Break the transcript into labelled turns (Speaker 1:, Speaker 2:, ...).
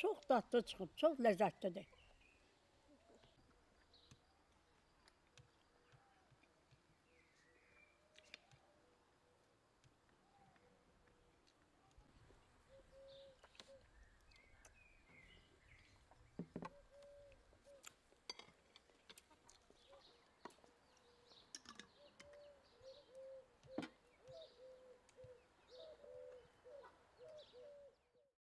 Speaker 1: Çox dadlı çıxıb, çox ləzzətlidir.